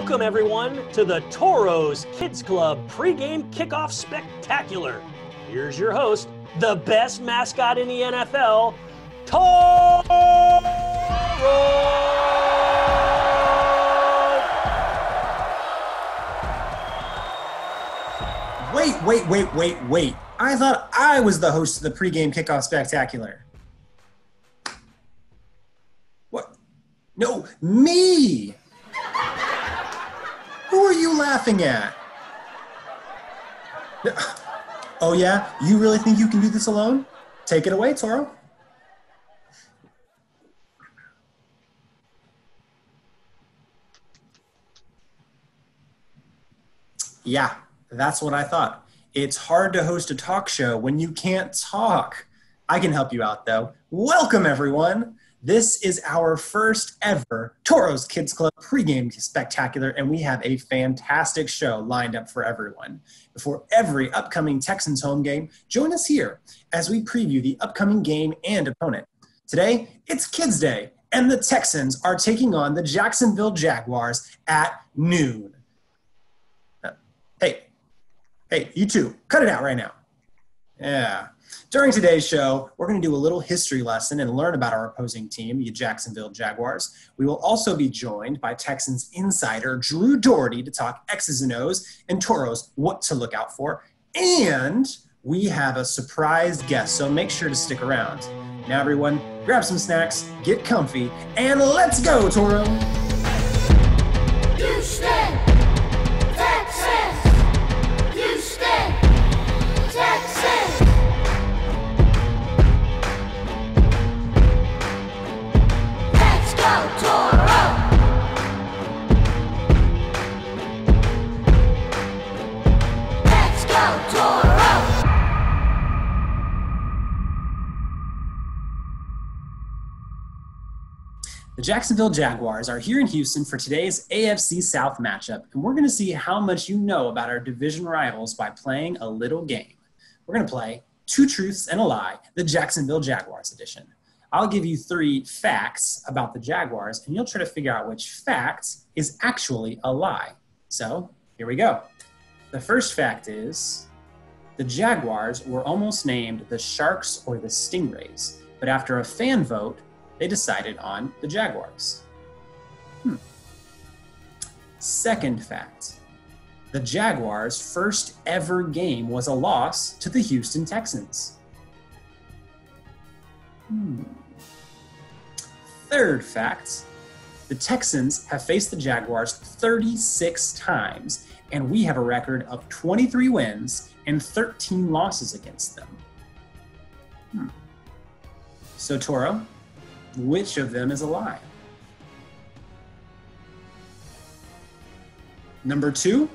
Welcome, everyone, to the Toros Kids Club pregame kickoff spectacular. Here's your host, the best mascot in the NFL, Toro! Wait, wait, wait, wait, wait. I thought I was the host of the pregame kickoff spectacular. What? No, me! You laughing at? Oh, yeah? You really think you can do this alone? Take it away, Toro. Yeah, that's what I thought. It's hard to host a talk show when you can't talk. I can help you out though. Welcome, everyone. This is our first ever Toros Kids Club pregame spectacular, and we have a fantastic show lined up for everyone. Before every upcoming Texans home game, join us here as we preview the upcoming game and opponent. Today, it's Kids Day, and the Texans are taking on the Jacksonville Jaguars at noon. Uh, hey, hey, you two, cut it out right now. Yeah. During today's show, we're going to do a little history lesson and learn about our opposing team, the Jacksonville Jaguars. We will also be joined by Texans insider Drew Dougherty to talk X's and O's and Toros what to look out for. And we have a surprise guest, so make sure to stick around. Now, everyone, grab some snacks, get comfy, and let's go, Toro! The Jacksonville Jaguars are here in Houston for today's AFC South matchup, and we're going to see how much you know about our division rivals by playing a little game. We're going to play Two Truths and a Lie, the Jacksonville Jaguars edition. I'll give you three facts about the Jaguars, and you'll try to figure out which fact is actually a lie. So, here we go. The first fact is the Jaguars were almost named the Sharks or the Stingrays, but after a fan vote, they decided on the Jaguars. Hmm. Second fact the Jaguars' first ever game was a loss to the Houston Texans. Hmm. Third fact the Texans have faced the Jaguars 36 times, and we have a record of 23 wins and 13 losses against them. Hmm. So, Toro, which of them is a lie? Number two?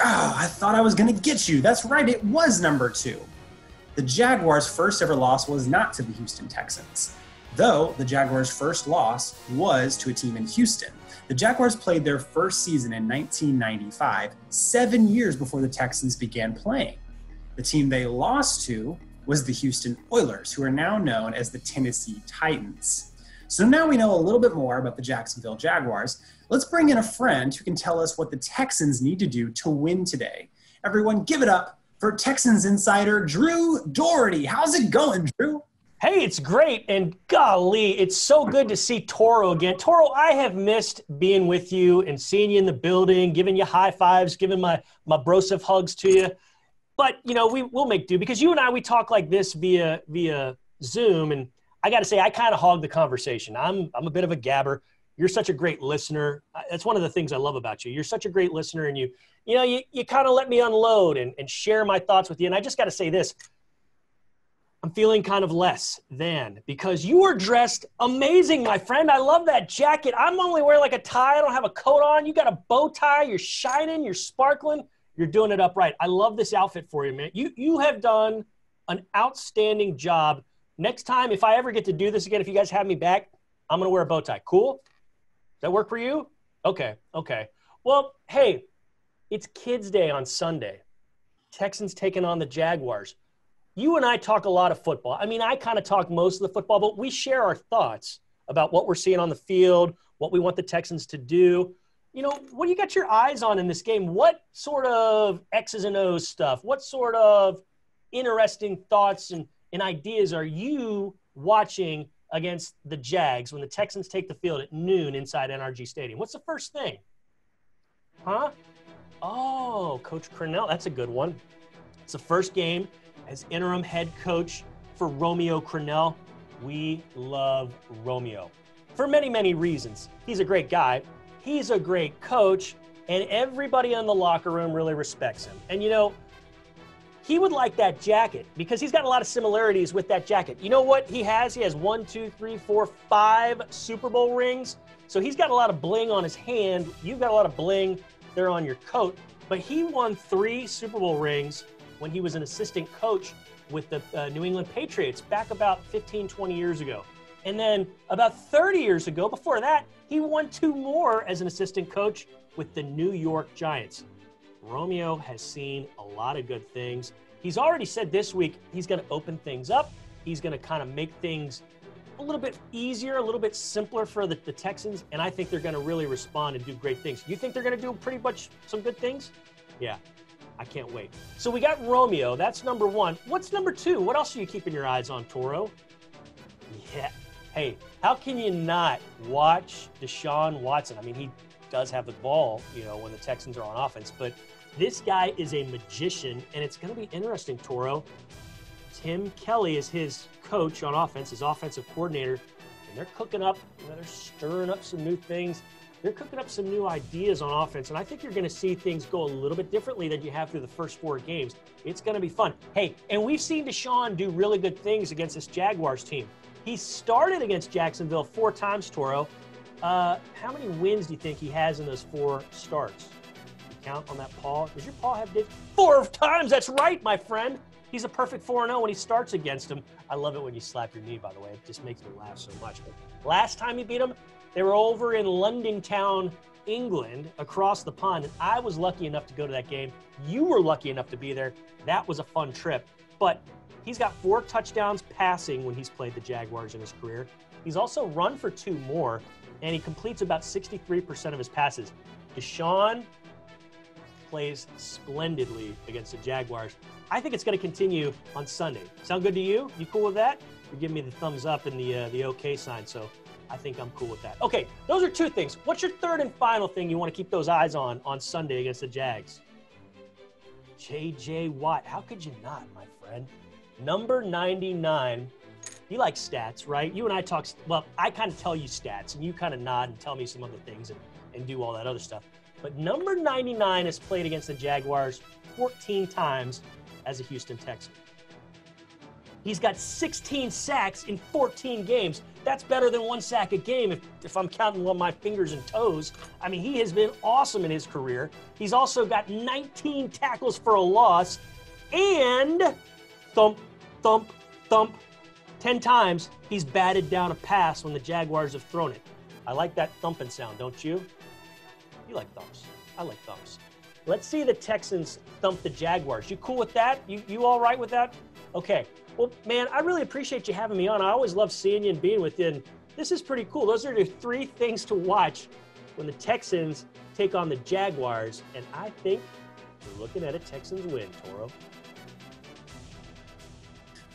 Oh, I thought I was going to get you. That's right, it was number two. The Jaguars' first ever loss was not to the Houston Texans, though the Jaguars' first loss was to a team in Houston. The Jaguars played their first season in 1995, seven years before the Texans began playing. The team they lost to was the Houston Oilers, who are now known as the Tennessee Titans. So now we know a little bit more about the Jacksonville Jaguars. Let's bring in a friend who can tell us what the Texans need to do to win today. Everyone, give it up for Texans insider Drew Dougherty. How's it going, Drew? Hey, it's great. And golly, it's so good to see Toro again. Toro, I have missed being with you and seeing you in the building, giving you high fives, giving my, my brosif hugs to you. But, you know, we, we'll make do because you and I, we talk like this via, via Zoom. And I got to say, I kind of hog the conversation. I'm, I'm a bit of a gabber. You're such a great listener. That's one of the things I love about you. You're such a great listener and you, you know, you, you kind of let me unload and, and share my thoughts with you. And I just got to say this. I'm feeling kind of less than because you are dressed amazing, my friend. I love that jacket. I'm only wearing like a tie. I don't have a coat on. You got a bow tie. You're shining. You're sparkling. You're doing it upright. I love this outfit for you, man. You you have done an outstanding job. Next time, if I ever get to do this again, if you guys have me back, I'm gonna wear a bow tie. Cool? Does that work for you? Okay, okay. Well, hey, it's Kids Day on Sunday. Texans taking on the Jaguars. You and I talk a lot of football. I mean, I kind of talk most of the football, but we share our thoughts about what we're seeing on the field, what we want the Texans to do. You know, what do you got your eyes on in this game? What sort of X's and O's stuff? What sort of interesting thoughts and, and ideas are you watching against the Jags when the Texans take the field at noon inside NRG Stadium? What's the first thing? Huh? Oh, Coach Crennel. That's a good one. It's the first game as interim head coach for Romeo Crennel. We love Romeo for many, many reasons. He's a great guy, he's a great coach, and everybody in the locker room really respects him. And you know, he would like that jacket because he's got a lot of similarities with that jacket. You know what he has? He has one, two, three, four, five Super Bowl rings. So he's got a lot of bling on his hand. You've got a lot of bling there on your coat. But he won three Super Bowl rings when he was an assistant coach with the uh, New England Patriots back about 15, 20 years ago. And then about 30 years ago, before that, he won two more as an assistant coach with the New York Giants. Romeo has seen a lot of good things. He's already said this week he's going to open things up. He's going to kind of make things a little bit easier, a little bit simpler for the, the Texans, and I think they're going to really respond and do great things. You think they're going to do pretty much some good things? Yeah, I can't wait. So we got Romeo. That's number one. What's number two? What else are you keeping your eyes on, Toro? Yeah. Hey, how can you not watch Deshaun Watson? I mean, he does have the ball, you know, when the Texans are on offense, but this guy is a magician, and it's going to be interesting, Toro. Tim Kelly is his coach on offense, his offensive coordinator, and they're cooking up, you know, they're stirring up some new things. They're cooking up some new ideas on offense, and I think you're going to see things go a little bit differently than you have through the first four games. It's going to be fun. Hey, and we've seen Deshaun do really good things against this Jaguars team. He started against Jacksonville four times, Toro. Uh, how many wins do you think he has in those four starts? You count on that paw. Does your paw have digits? Four times. That's right, my friend. He's a perfect 4 0 when he starts against him. I love it when you slap your knee, by the way. It just makes me laugh so much. But last time he beat him, they were over in London Town, England, across the pond. And I was lucky enough to go to that game. You were lucky enough to be there. That was a fun trip. But he's got four touchdowns passing when he's played the Jaguars in his career. He's also run for two more, and he completes about 63% of his passes. Deshaun plays splendidly against the Jaguars. I think it's going to continue on Sunday. Sound good to you? You cool with that? You're giving me the thumbs up and the uh, the okay sign, so I think I'm cool with that. Okay, those are two things. What's your third and final thing you want to keep those eyes on on Sunday against the Jags? J.J. Watt. How could you not, my friend? Number 99. You like stats, right? You and I talk, well, I kind of tell you stats, and you kind of nod and tell me some other things and, and do all that other stuff. But number 99 has played against the Jaguars 14 times as a Houston Texan. He's got 16 sacks in 14 games. That's better than one sack a game if, if I'm counting on my fingers and toes. I mean, he has been awesome in his career. He's also got 19 tackles for a loss and thump, thump, thump. 10 times he's batted down a pass when the Jaguars have thrown it. I like that thumping sound, don't you? You like thumps. I like thumps. Let's see the Texans thump the Jaguars. You cool with that? You, you all right with that? Okay. Well, man, I really appreciate you having me on. I always love seeing you and being with you. This is pretty cool. Those are the three things to watch when the Texans take on the Jaguars. And I think we're looking at a Texans win, Toro.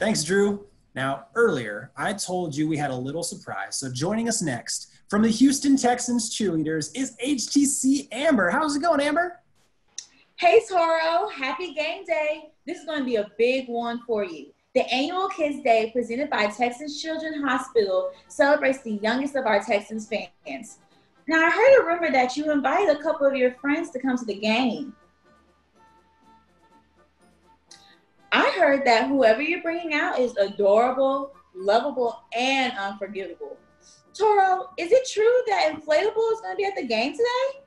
Thanks, Drew. Now, earlier, I told you we had a little surprise. So, joining us next from the Houston Texans cheerleaders is HTC Amber. How's it going, Amber? Hey Toro, happy game day. This is going to be a big one for you. The annual Kids Day presented by Texas Children's Hospital celebrates the youngest of our Texans fans. Now, I heard a rumor that you invited a couple of your friends to come to the game. I heard that whoever you're bringing out is adorable, lovable, and unforgivable. Toro, is it true that Inflatable is going to be at the game today?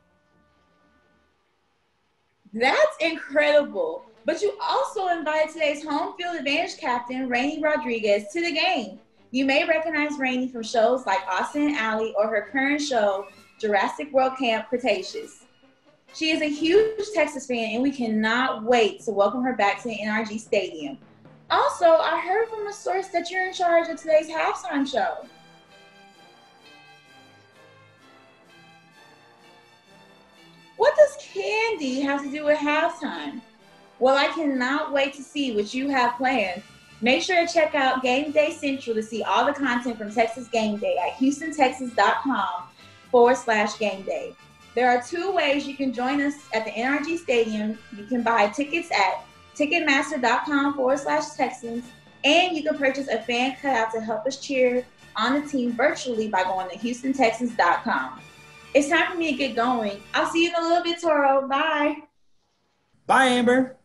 That's incredible. But you also invited today's home field advantage captain, Raini Rodriguez, to the game. You may recognize Raini from shows like Austin Alley or her current show, Jurassic World Camp Cretaceous. She is a huge Texas fan, and we cannot wait to welcome her back to the NRG Stadium. Also, I heard from a source that you're in charge of today's halftime show. What does candy have to do with halftime? Well, I cannot wait to see what you have planned. Make sure to check out Game Day Central to see all the content from Texas Game Day at houstontexans.com forward slash game day. There are two ways you can join us at the NRG Stadium. You can buy tickets at ticketmaster.com forward slash Texans, and you can purchase a fan cutout to help us cheer on the team virtually by going to houstontexans.com. It's time for me to get going. I'll see you in a little bit, Toro. Bye. Bye, Amber.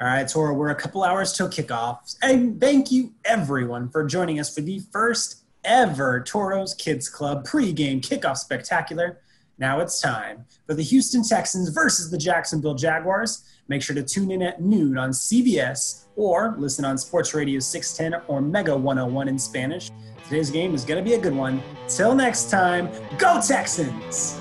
All right, Toro, we're a couple hours till kickoff. And thank you, everyone, for joining us for the first ever Toros Kids Club pregame kickoff spectacular. Now it's time for the Houston Texans versus the Jacksonville Jaguars. Make sure to tune in at noon on CBS or listen on Sports Radio 610 or Mega 101 in Spanish. Today's game is going to be a good one. Till next time, go Texans!